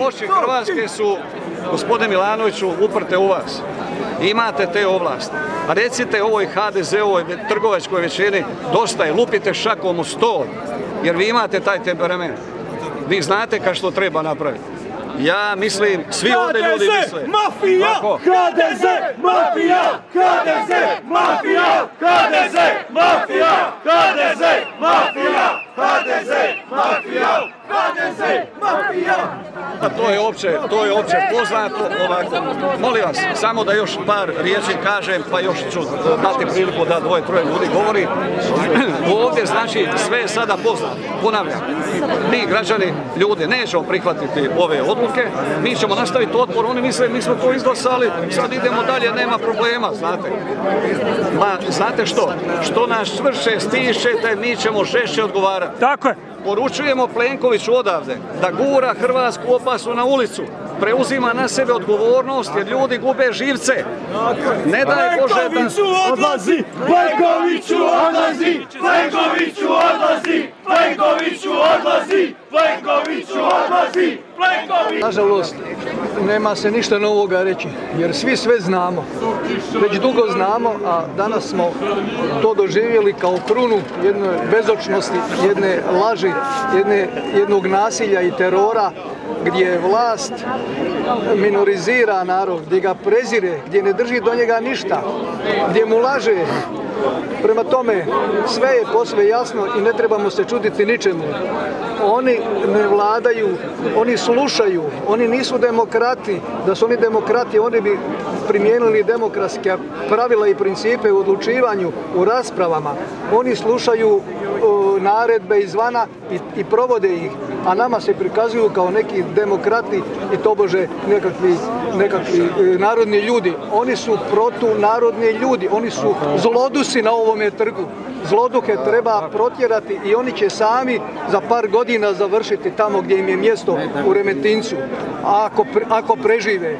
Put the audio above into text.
oči Hrvatske su, gospodine Milanoviću, uprte u vas. Imate te ovlasti. A recite ovoj HDZ-ovoj trgovačkoj većini, dosta je, lupite šakom u stol, jer vi imate taj temperament. Vi znate ka što treba napraviti. Ja mislim, svi ovdje ljudi misle. mafija! Ovako. HDZ, mafija! HDZ, mafija! HDZ, mafija! HDZ, mafija! HDZ, mafija! HDZ, mafija! A to je opće, to je opće poznato ovako. Molim vas, samo da još par riječi kažem, pa još ću dati priliku da dvoje, troje ljudi govori. Ovdje znači sve je sada poznato. Ponavljam, mi građani, ljudi, nećemo prihvatiti ove odluke, mi ćemo nastaviti otpor, oni misle mi smo to izglasali, sad idemo dalje, nema problema, znate. Ma, znate što? Što nas čvršće stišete, mi ćemo žešće odgovarati. Tako je. Poručujemo Plenkoviću odavde da gura Hrvatsku opasnu na ulicu, preuzima na sebe odgovornost jer ljudi gube živce. Ne daj Bože da... Odlazi! Plenkoviću odlazi! Plenkoviću odlazi! Plenkoviću odlazi! Plenkoviću odlazi! Nažalost, nema se ništa novoga reći, jer svi sve znamo. Već dugo znamo, a danas smo to doživjeli kao krunu jedne bezočnosti, jedne laži, jedne, jednog nasilja i terora, gdje vlast minorizira narod, gdje ga prezire, gdje ne drži do njega ništa, gdje mu laže. Prema tome, sve je posve jasno i ne trebamo se čuditi ničemu. Oni ne vladaju, oni slušaju, oni nisu demokrati. Da su oni demokrati, oni bi primijenili demokratske pravila i principe u odlučivanju, u raspravama. Oni slušaju naredbe izvana i, provode ih, a nama se prikazuju kao neki demokrati i tobože nekakvi, nekakvi e, narodni ljudi. Oni su protunarodni ljudi, oni su zlodusi na ovome trgu. Zloduhe treba protjerati i oni će sami za par godina završiti tamo gdje im je mjesto u Remetincu, ako, ako prežive.